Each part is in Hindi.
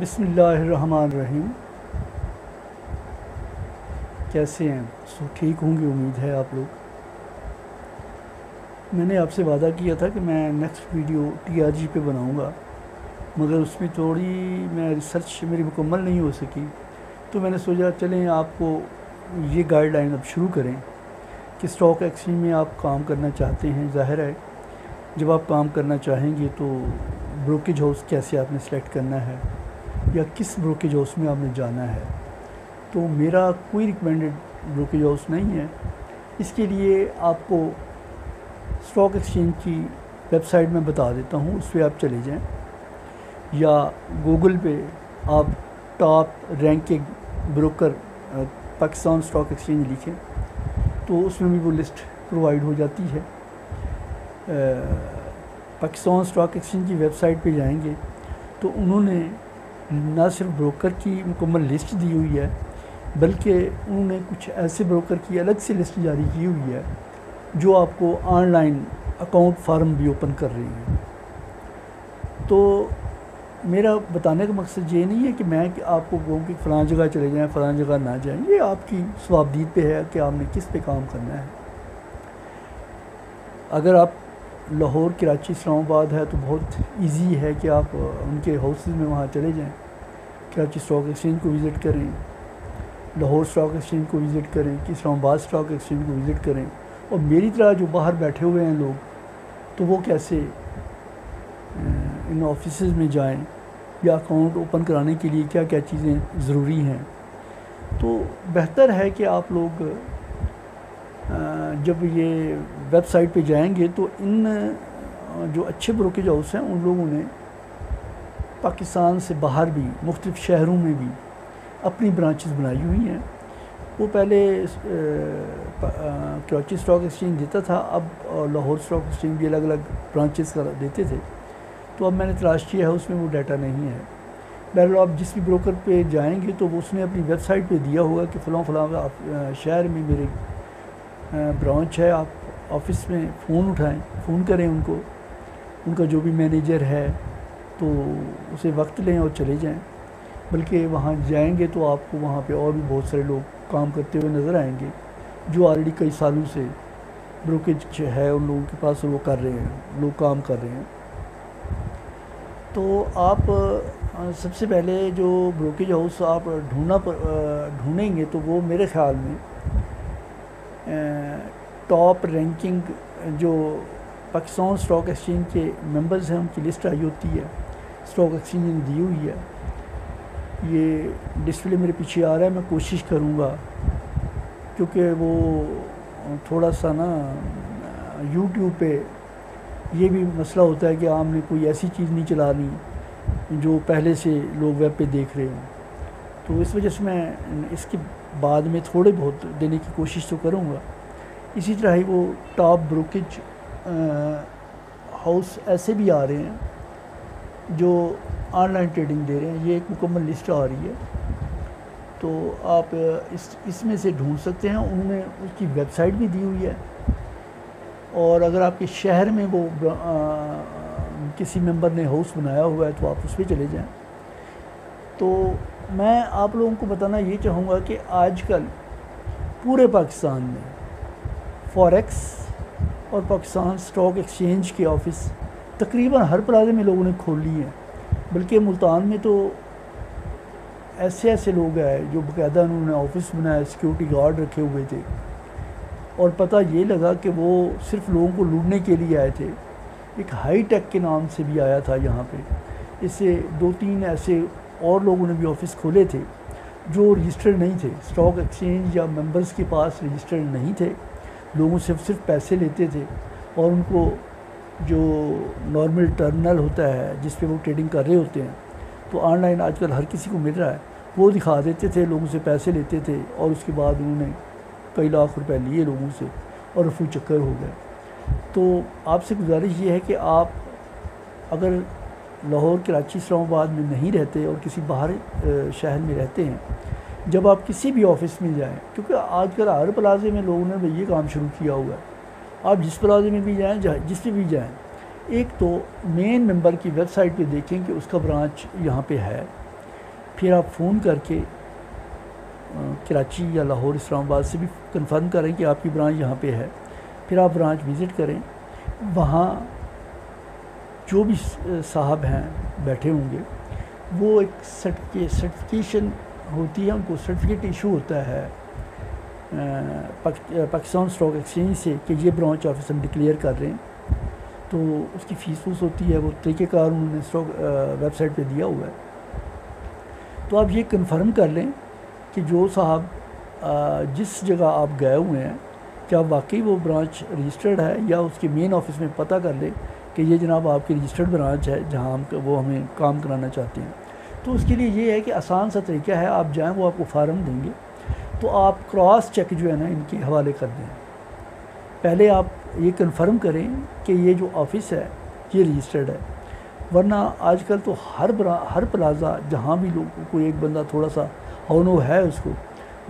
बिसमीम कैसे हैं? सो ठीक होंगे, उम्मीद है आप लोग। मैंने आपसे वादा किया था कि मैं नेक्स्ट वीडियो टीआरजी पे बनाऊँगा। मगर उसमें थोड़ी मैं रिसर्च मेरी मुकम्मल नहीं हो सकी। तो मैंने सोचा, चलें आपको ये गाइडलाइन अब शुरू करें कि स्टॉक एक्सचेंज में आप काम करना चाहते हैं। ज़ाहिर है, जब आप काम करना चाहेंगे तो ब्रोकेज हाउस कैसे आपने सेलेक्ट करना है? या किस ब्रोकेज हाउस में आपने जाना है तो मेरा कोई रिकमेंडेड ब्रोकेज हाउस नहीं है। इसके लिए आपको स्टॉक एक्सचेंज की वेबसाइट में बता देता हूँ, उस पर आप चले जाएँ। या गूगल पे आप top ranking broker Pakistan stock exchange लिखें तो उसमें भी वो लिस्ट प्रोवाइड हो जाती है। पाकिस्तान स्टॉक एक्सचेंज की वेबसाइट पे जाएँगे तो उन्होंने न सिर्फ़ ब्रोकर की मुकम्मल लिस्ट दी हुई है, बल्कि उन्होंने कुछ ऐसे ब्रोकर की अलग से लिस्ट जारी की हुई है, जो आपको ऑनलाइन अकाउंट फार्म भी ओपन कर रही है। तो मेरा बताने का मकसद ये नहीं है कि मैं कि आपको कहूँ कि फ़लाँ जगह चले जाएँ, फ़लाँ जगह ना जाएँ, ये आपकी स्वाबदीद पे है कि आपने किस पे काम करना है। अगर आप लाहौर कराची इस्लामाबाद है तो बहुत इजी है कि आप उनके हाउसेस में वहाँ चले जाएँ कराची स्टॉक एक्सचेंज को विज़िट करें, लाहौर स्टॉक एक्सचेंज को विज़िट करें, कि इस्लामाबाद स्टॉक एक्सचेंज को विज़िट करें, और मेरी तरह जो बाहर बैठे हुए हैं लोग तो वो कैसे इन ऑफ़िस में जाएँ, या अकाउंट ओपन कराने के लिए क्या क्या चीज़ें ज़रूरी हैं। तो बेहतर है कि आप लोग जब ये वेबसाइट पे जाएँगे तो इन जो अच्छे ब्रोकेज हाउस हैं, उन लोगों ने पाकिस्तान से बाहर भी, मुख्तलिफ़ शहरों में भी अपनी ब्रांचेस बनाई हुई हैं। वो पहले कराची स्टॉक एक्सचेंज देता था, अब लाहौर स्टॉक एक्सचेंज भी अलग अलग ब्रांचेस का देते थे। तो अब मैंने तलाश किया है उसमें वो डाटा नहीं है। बहरहाल, आप जिस भी ब्रोकर पे जाएँगे तो उसने अपनी वेबसाइट पे दिया होगा कि फ़लाँ फ़लाँ शहर में मेरे ब्रांच है, आप ऑफ़िस में फ़ोन उठाएँ, फ़ोन करें उनको, उनका जो भी मैनेजर है तो उसे वक्त लें और चले जाएँ। बल्कि वहाँ जाएँगे तो आपको वहाँ पे और भी बहुत सारे लोग काम करते हुए नज़र आएँगे, जो ऑलरेडी कई सालों से ब्रोकेज है उन लोगों के पास वो कर रहे हैं, लोग काम कर रहे हैं। तो आप सबसे पहले जो ब्रोकेज हाउस आप ढूंढना ढूंढेंगे तो वो मेरे ख़्याल में टॉप रैंकिंग जो पाकिस्तान स्टॉक एक्सचेंज के मेंबर्स हैं, उनकी लिस्ट आई होती है स्टॉक एक्सचेंज ने दी हुई है। ये डिस्प्ले मेरे पीछे आ रहा है, मैं कोशिश करूँगा, क्योंकि वो थोड़ा सा ना यूट्यूब पे ये भी मसला होता है कि आपने कोई ऐसी चीज़ नहीं चलानी जो पहले से लोग वेब पे देख रहे हों। तो इस वजह से मैं इसके बाद में थोड़े बहुत देने की कोशिश तो करूँगा। इसी तरह ही वो टॉप ब्रोकेज हाउस ऐसे भी आ रहे हैं जो ऑनलाइन ट्रेडिंग दे रहे हैं। ये एक मुकम्मल लिस्ट आ रही है। तो आप इस इसमें से ढूंढ सकते हैं। उन्होंने उसकी वेबसाइट भी दी हुई है। और अगर आपके शहर में वो आ, किसी मेंबर ने हाउस बनाया हुआ है तो आप उस पर चले जाएँ। तो मैं आप लोगों को बताना ये चाहूँगा कि आजकल पूरे पाकिस्तान में फॉरेक्स और पाकिस्तान स्टॉक एक्सचेंज के ऑफ़िस तकरीबन हर प्लाजे में लोगों ने खोल ली हैं। बल्कि मुल्तान में तो ऐसे ऐसे लोग आए जो बाकायदा उन्होंने ऑफ़िस बनाया सिक्योरिटी गार्ड रखे हुए थे। और पता ये लगा कि वो सिर्फ़ लोगों को लूटने के लिए आए थे। एक हाई टेक के नाम से भी आया था यहाँ पे। इससे दो तीन ऐसे और लोगों ने भी ऑफ़िस खोले थे, जो रजिस्टर्ड नहीं थे। स्टॉक एक्सचेंज या मेंबर्स के पास रजिस्टर्ड नहीं थे। लोगों से सिर्फ़ पैसे लेते थे और उनको जो नॉर्मल टर्मिनल होता है, जिस पे वो ट्रेडिंग कर रहे होते हैं तो ऑनलाइन आजकल हर किसी को मिल रहा है। वो दिखा देते थे, लोगों से पैसे लेते थे और उसके बाद उन्होंने कई लाख रुपए लिए लोगों से और रफू चक्कर हो गए। तो आपसे गुजारिश ये है कि आप अगर लाहौर, कराची, इस्लामाबाद में नहीं रहते और किसी बाहर शहर में रहते हैं जब आप किसी भी ऑफ़िस में जाएँ, क्योंकि आजकल हर प्लाजे में लोगों ने ये काम शुरू किया हुआ है। आप जिस प्लाजे में भी जाएँ जाए जिस भी जाएँ, एक तो मेन मेंबर की वेबसाइट पे देखें कि उसका ब्रांच यहाँ पे है। फिर आप फ़ोन करके कराची या लाहौर, इस्लामाबाद से भी कंफर्म करें कि आपकी ब्रांच यहाँ पे है। फिर आप ब्रांच विज़िट करें, वहाँ जो भी साहब हैं, बैठे होंगे, वो एक सर्टिफिके सर्टिफिकेशन होती है, उनको सर्टिफिकेट इशू होता है पाकिस्तान स्टॉक एक्सचेंज से कि ये ब्रांच ऑफ़िस हम डिक्लेयर कर रहे हैं। तो उसकी फ़ीस फूस होती है, वो तरीक़ेकार उन्होंने स्टॉक वेबसाइट पे दिया हुआ है। तो आप ये कंफर्म कर लें कि जो साहब जिस जगह आप गए हुए हैं, क्या वाकई वो ब्रांच रजिस्टर्ड है या उसके मेन ऑफ़िस में पता कर लें कि ये जनाब आपकी रजिस्टर्ड ब्रांच है, जहाँ हम, वो हमें काम कराना चाहते हैं। तो उसके लिए ये है कि आसान सा तरीका है, आप जाएँ, वो आपको फार्म देंगे। तो आप क्रॉस चेक जो है ना, इनके हवाले कर दें। पहले आप ये कंफर्म करें कि ये जो ऑफ़िस है, ये रजिस्टर्ड है। वरना आजकल तो हर हर प्लाज़ा जहाँ भी लोग, कोई एक बंदा थोड़ा सा हौनो है उसको,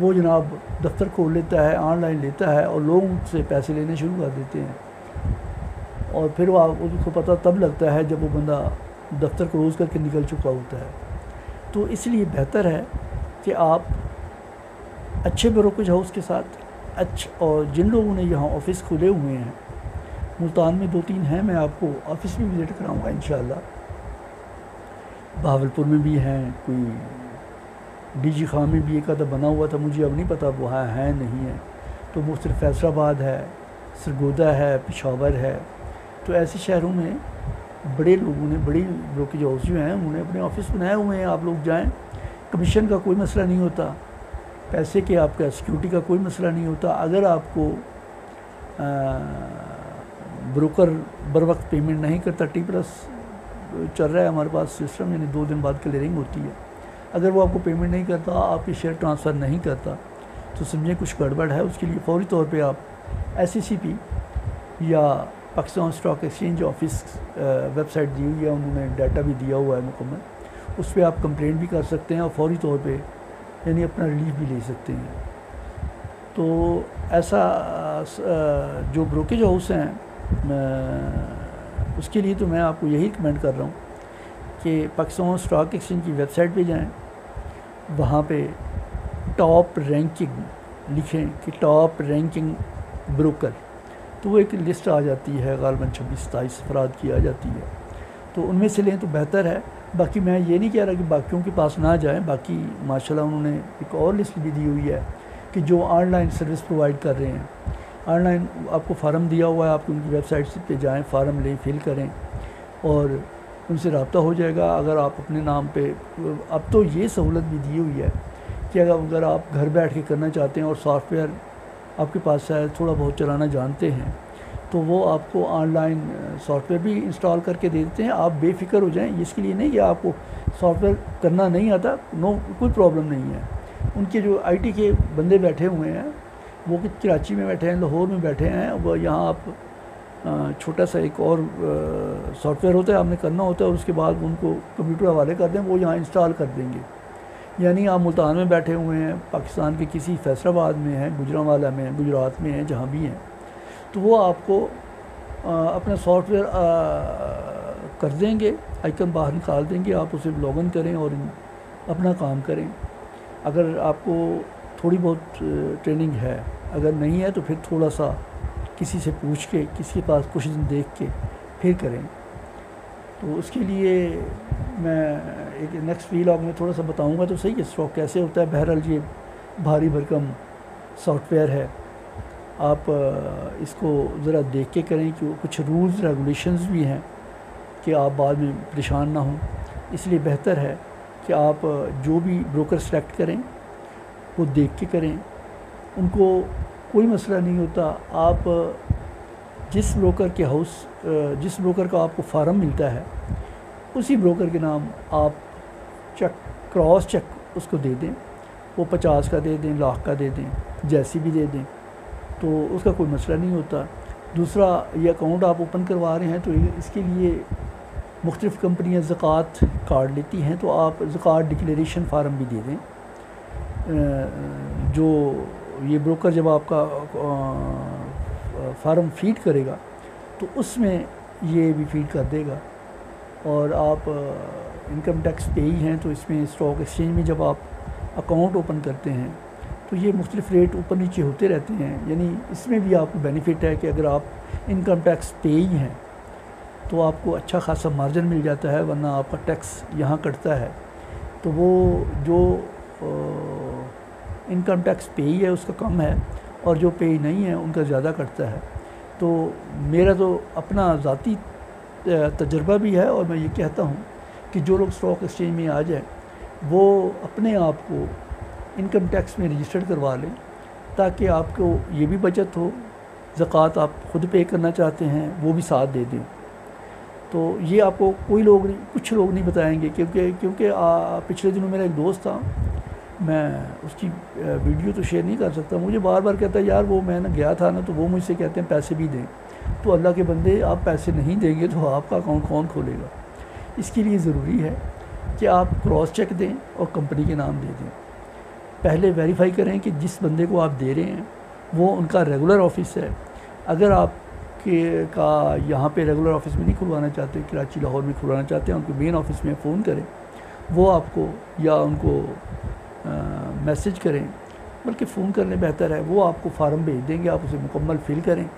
वो जनाब दफ्तर खोल लेता है ऑनलाइन लेता है और लोग उससे पैसे लेने शुरू कर देते हैं। और फिर वो उसको पता तब लगता है जब वो बंदा दफ्तर क्लोज़ करके निकल चुका होता है। तो इसलिए बेहतर है कि आप अच्छे ब्रोकेज हाउस के साथ। अच्छा और जिन लोगों ने यहाँ ऑफ़िस खुले हुए हैं मुल्तान में दो तीन हैं मैं आपको ऑफ़िस भी विज़िट कराऊँगा इन बहावलपुर में भी हैं कोई डी जी खां में भी एक आधा बना हुआ था मुझे अब नहीं पता वो है, है नहीं है। तो वो सिर्फ़ फैसलाबाद है सरगोदा है पिशावर है। तो ऐसे शहरों में बड़े लोगों ने, बड़ी ब्रोकेज हाउस जो हैं, उन्होंने अपने ऑफ़िस बनाए हुए हैं, आप लोग जाएँ। कमीशन का कोई मसला नहीं होता। पैसे के आपका सिक्योरिटी का कोई मसला नहीं होता। अगर आपको ब्रोकर बर वक्त पेमेंट नहीं करता टी प्लस चल रहा है हमारे पास सिस्टम यानी दो दिन बाद क्लियरिंग होती है। अगर वो आपको पेमेंट नहीं करता, आपकी शेयर ट्रांसफ़र नहीं करता तो समझें कुछ गड़बड़ है उसके लिए। फौरी तौर पे आप एस या Pakistan stock exchange office website दी हुई है, उन्होंने डाटा भी दिया हुआ है मुकम्मल। उस पर आप कंप्लेंट भी कर सकते हैं और फौरी तौर पर यानी अपना रिलीफ भी ले सकते हैं। तो ऐसा जो ब्रोकेज हाउस हैं उसके लिए तो मैं आपको यही कमेंट कर रहा हूँ कि पाकिस्तान स्टॉक एक्सचेंज की वेबसाइट पे जाएँ। वहाँ पे टॉप रैंकिंग लिखें कि टॉप रैंकिंग ब्रोकर तो वो एक लिस्ट आ जाती है, गालबन छब्बीस सताईस अफराद की आ जाती है। तो उनमें से लें तो बेहतर है। बाकी मैं ये नहीं कह रहा कि बाकियों के पास ना जाएँ, बाकी माशाल्लाह उन्होंने एक और लिस्ट भी दी हुई है कि जो ऑनलाइन सर्विस प्रोवाइड कर रहे हैं। ऑनलाइन आपको फार्म दिया हुआ है, आप उनकी वेबसाइट पे जाएँ, फार्म लें, फिल करें और उनसे रबता हो जाएगा। अगर आप अपने नाम पे, अब तो ये सहूलत भी दी हुई है कि अगर अगर आप घर बैठ के करना चाहते हैं और सॉफ्टवेयर आपके पास शायद थोड़ा बहुत चलाना जानते हैं तो वो आपको ऑनलाइन सॉफ्टवेयर भी इंस्टॉल करके दे देते हैं। आप बेफिक्र हो जाएँ, इसके लिए नहीं कि आपको सॉफ्टवेयर करना नहीं आता नो कोई प्रॉब्लम नहीं है। उनके जो आईटी के बंदे बैठे हुए हैं, वो कराची में बैठे हैं, लाहौर में बैठे हैं वह यहाँ आप छोटा सा एक और सॉफ्टवेयर होता है, आपने करना होता है, और उसके बाद उनको कंप्यूटर हवाले कर दें, वो यहाँ इंस्टॉल कर देंगे। यानी आप मुल्तान में बैठे हुए हैं, पाकिस्तान के किसी फैसलाबाद में हैं, गुजरावाला में हैं, गुजरात में हैं, जहाँ भी हैं तो वो आपको अपना सॉफ्टवेयर कर देंगे, आइकन बाहर निकाल देंगे, आप उसे लॉगिन करें और अपना काम करें। अगर आपको थोड़ी बहुत ट्रेनिंग है, अगर नहीं है तो फिर थोड़ा सा किसी से पूछ के, किसी के पास कुछ दिन देख के, फिर करें। तो उसके लिए मैं एक नेक्स्ट वीलॉग में थोड़ा सा बताऊँगा तो सही स्टॉक कैसे होता है। बहरहाल ये भारी भरकम सॉफ्टवेयर है। आप इसको ज़रा देख के करें कि कुछ रूल्स रेगुलेशंस भी हैं कि आप बाद में परेशान ना हों। इसलिए बेहतर है कि आप जो भी ब्रोकर सेलेक्ट करें, वो देख के करें। उनको कोई मसला नहीं होता। आप जिस ब्रोकर के हाउस जिस ब्रोकर का आपको फार्म मिलता है, उसी ब्रोकर के नाम आप चेक, क्रॉस चेक उसको दे दें। वो पचास का दे दें, लाख का दे दें, जैसी भी दे दें। तो उसका कोई मसला नहीं होता। दूसरा, ये अकाउंट आप ओपन करवा रहे हैं तो इसके लिए मुख्तफ कंपनियाँ ज़क़़त कार्ड लेती हैं तो आप ज़क़़त डिक्लेरेशन फार्म भी दे दें। जो ये ब्रोकर जब आपका फार्म फ़ीड करेगा तो उसमें ये भी फ़ीड कर देगा। और आप इनकम टैक्स पे ही हैं तो इसमें स्टॉक एक्सचेंज में जब आप अकाउंट ओपन करते हैं तो ये मुख्तलिफ़ रेट ऊपर नीचे होते रहते हैं। यानी इसमें भी आपको बेनिफिट है कि अगर आप इनकम टैक्स पे ही हैं तो आपको अच्छा खासा मार्जिन मिल जाता है, वरना आपका टैक्स यहाँ कटता है। तो वो जो इनकम टैक्स पे ही है, उसका कम है। और जो पे नहीं है, उनका ज़्यादा कटता है। तो मेरा तो अपना ज़ाती तजर्बा भी है और मैं ये कहता हूँ कि जो लोग स्टॉक एक्सचेंज में आ जाए, वो अपने आप को इनकम टैक्स में रजिस्टर्ड करवा लें, ताकि आपको ये भी बचत हो, ज़क़़त आप ख़ुद पे करना चाहते हैं, वो भी साथ दे दें। तो ये आपको कोई लोग नहीं, कुछ लोग नहीं बताएँगे, क्योंकि क्योंकि पिछले दिनों मेरा एक दोस्त था मैं उसकी वीडियो तो शेयर नहीं कर सकता। मुझे बार बार कहता है, यार, वो मैं ना गया था ना तो वो मुझसे कहते हैं, पैसे भी दें। तो अल्लाह के बंदे, आप पैसे नहीं देंगे तो आपका अकाउंट कौन खोलेगा? इसके लिए ज़रूरी है कि आप क्रॉस चेक दें और कंपनी के नाम दे दें। पहले वेरीफाई करें कि जिस बंदे को आप दे रहे हैं, वो उनका रेगुलर ऑफ़िस है। अगर आप के का यहाँ पे रेगुलर ऑफ़िस में नहीं खुलवाना चाहते, कराची, लाहौर में खुलवाना चाहते हैं, उनको मेन ऑफ़िस में फ़ोन करें, वो आपको या उनको मैसेज करें, बल्कि फ़ोन करने बेहतर है। वो आपको फार्म भेज देंगे, आप उसे मुकम्मल फिल करें,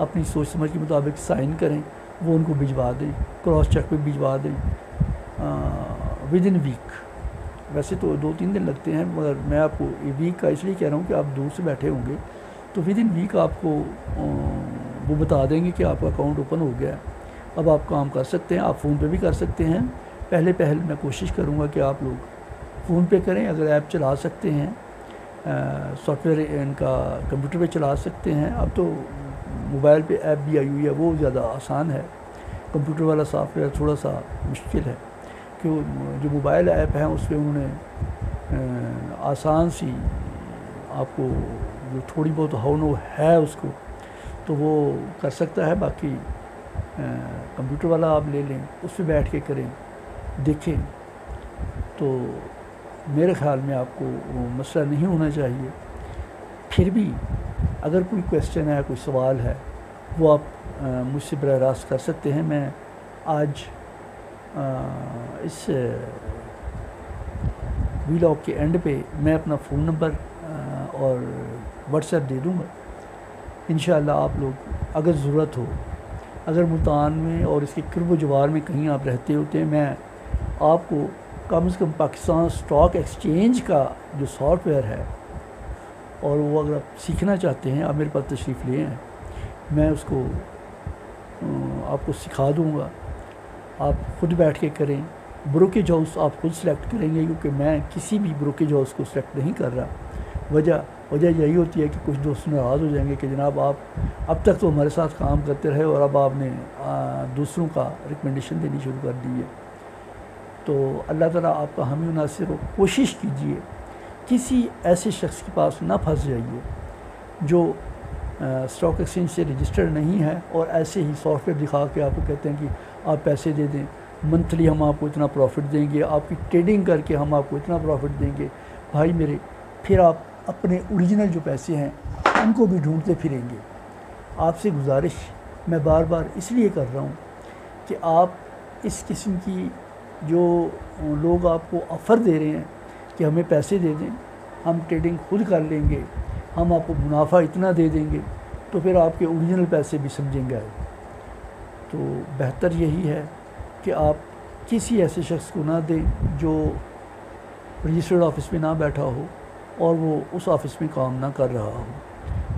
अपनी सोच समझ के मुताबिक साइन करें, वो उनको भिजवा दें, क्रॉस चेक पे भिजवा दें विद इन वीक वैसे तो दो तीन दिन लगते हैं, मगर मैं आपको वीक का इसलिए कह रहा हूँ कि आप दूर से बैठे होंगे तो विद इन वीक आपको वो बता देंगे कि आपका अकाउंट ओपन हो गया है। अब आप काम कर सकते हैं, आप फ़ोन पे भी कर सकते हैं। पहले पहल मैं कोशिश करूँगा कि आप लोग फ़ोन पे करें, अगर ऐप चला सकते हैं सॉफ्टवेयर इनका कंप्यूटर पे चला सकते हैं। अब तो मोबाइल पे ऐप भी आई हुई है, वो ज़्यादा आसान है। कंप्यूटर वाला सॉफ्टवेयर थोड़ा सा मुश्किल है, क्यों, जो मोबाइल ऐप हैं उस पर उन्होंने आसान सी आपको जो थोड़ी बहुत हाउ है उसको तो वो कर सकता है। बाकी कंप्यूटर वाला आप ले लें उस पर बैठ के करें, देखें। तो मेरे ख़्याल में आपको मसला नहीं होना चाहिए। फिर भी अगर कोई क्वेश्चन है कोई सवाल है वो आप मुझसे बर रास्त कर सकते हैं। मैं आज आ, इस वीलॉग के एंड पे मैं अपना फ़ोन नंबर और व्हाट्सएप दे दूँगा। इन आप लोग अगर ज़रूरत हो अगर मुल्तान में और इसके कर्ब जवार में कहीं आप रहते होते हैं मैं आपको कम से कम पाकिस्तान स्टॉक एक्सचेंज का जो सॉफ्टवेयर है, और वो अगर आप सीखना चाहते हैं, आप मेरे पास तशरीफ़ लिए हैं, मैं उसको आपको सिखा दूँगा। आप ख़ुद बैठ के करें। ब्रोकेज हाउस आप खुद सेलेक्ट करेंगे, क्योंकि मैं किसी भी ब्रोकेज हाउस को सिलेक्ट नहीं कर रहा। वजह वजह यही होती है कि कुछ दोस्त नाराज़ हो जाएँगे कि जनाब आप, अब तक तो हमारे साथ काम करते रहे और अब आपने दूसरों का रिकमेंडेशन देनी शुरू कर दी है। तो अल्लाह ताला आपका हामी नासिर हो। कोशिश कीजिए किसी ऐसे शख्स के पास ना फंस जाइए जो स्टॉक एक्सचेंज से रजिस्टर्ड नहीं है और ऐसे ही सॉफ्टवेयर दिखा के आपको कहते हैं कि आप पैसे दे दें मंथली हम आपको इतना प्रॉफिट देंगे, आपकी ट्रेडिंग करके हम आपको इतना प्रॉफिट देंगे। भाई मेरे, फिर आप अपने ओरिजिनल जो पैसे हैं, उनको भी ढूंढते फिरेंगे। आपसे गुजारिश मैं बार बार इसलिए कर रहा हूँ कि आप इस किस्म की जो लोग आपको ऑफ़र दे रहे हैं कि हमें पैसे दे दें, हम ट्रेडिंग खुद कर लेंगे, हम आपको मुनाफा इतना दे देंगे तो फिर आपके ओरिजिनल पैसे भी समझेंगे तो बेहतर यही है कि आप किसी ऐसे शख्स को ना दें जो रजिस्टर्ड ऑफ़िस में ना बैठा हो और वो उस ऑफ़िस में काम ना कर रहा हो।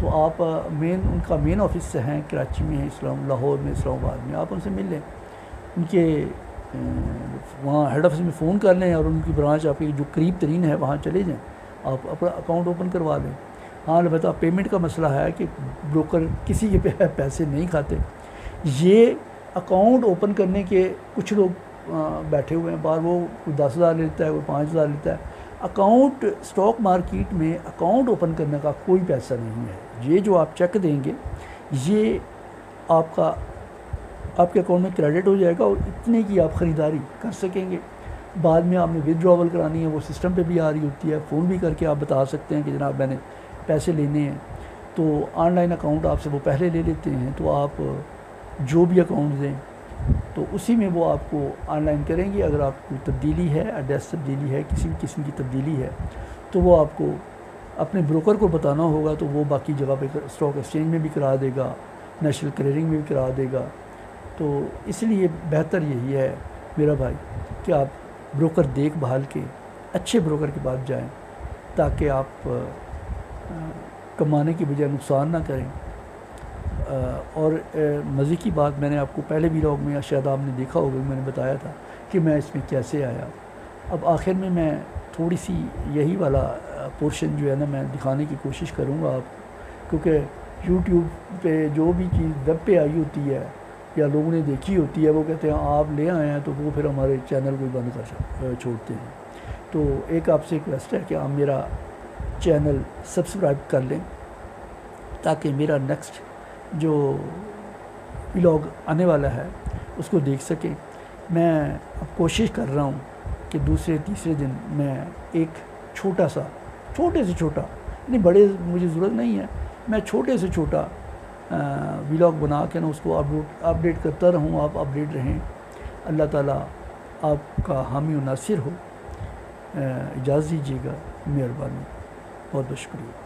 तो आप मेन उनका मेन ऑफ़िस से हैं, कराची में है, इस्लाम, लाहौर में, इस्लामाबाद में, आप उनसे मिल लें। उनके वहाँ हेड ऑफ़िस में फ़ोन कर लें और उनकी ब्रांच आपकी जो करीब तरीन है, वहाँ चले जाएँ। आप अपना अकाउंट ओपन करवा लें हाँ अलबत् पेमेंट का मसला है कि ब्रोकर किसी के पैसे नहीं खाते। ये अकाउंट ओपन करने के कुछ लोग बैठे हुए हैं। बार वो कोई दस हज़ार लेता है, कोई पाँच हज़ार लेता है। अकाउंट स्टॉक मार्केट में अकाउंट ओपन करने का कोई पैसा नहीं है। ये जो आप चेक देंगे, ये आपका आपके अकाउंट में क्रेडिट हो जाएगा और इतने की आप ख़रीदारी कर सकेंगे। बाद में आपने विदड्रावल करानी है, वो सिस्टम पे भी आ रही होती है। फ़ोन भी करके आप बता सकते हैं कि जनाब मैंने पैसे लेने हैं। तो ऑनलाइन अकाउंट आपसे वो पहले ले लेते हैं तो आप जो भी अकाउंट दें तो उसी में वो आपको ऑनलाइन करेंगे। अगर आपको तब्दीली है एड्रेस तब्दीली है, किसी भी किस्म की तब्दीली है तो वो आपको अपने ब्रोकर को बताना होगा तो वो बाकी जगह पे स्टॉक एक्सचेंज में भी करा देगा नेशनल क्लियरिंग में भी करा देगा। तो इसलिए बेहतर यही है मेरा भाई कि आप ब्रोकर देख भाल के, अच्छे ब्रोकर के पास जाएँ, ताकि आप कमाने की बजाय नुकसान ना करें। और मज़े की बात मैंने आपको पहले भी लोग में शायद आपने देखा होगा, मैंने बताया था कि मैं इसमें कैसे आया। अब आखिर में मैं थोड़ी सी यही वाला पोर्शन जो है ना मैं दिखाने की कोशिश करूँगा आप क्योंकि यूट्यूब पे जो भी चीज़ वेब पे आई होती है या लोगों ने देखी होती है, वो कहते हैं, आप ले आए हैं तो वो फिर हमारे चैनल को बंद कर छोड़ते हैं। तो एक आपसे रिक्वेस्ट है कि आप मेरा चैनल सब्सक्राइब कर लें, ताकि मेरा नेक्स्ट जो ब्लॉग आने वाला है, उसको देख सकें। मैं कोशिश कर रहा हूँ कि दूसरे, तीसरे दिन मैं एक छोटा सा, छोटे से छोटा, नहीं, बड़े मुझे ज़रूरत नहीं है, मैं छोटे से छोटा व्लॉग बना के ना उसको अपडेट अपडेट करता रहूँ, आप अपडेट रहें। अल्लाह ताला आपका हामी नासिर हो। इजाज दीजिएगा, मेहरबानी। बहुत बहुत शुक्रिया।